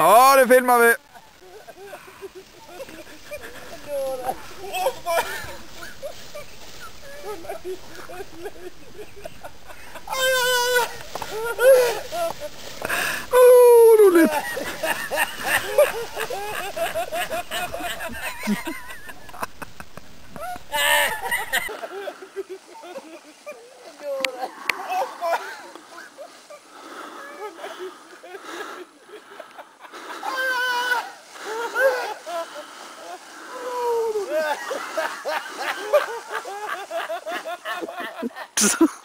Ja, det filmar vi. Oh, roligt. Ha ha ha ha ha!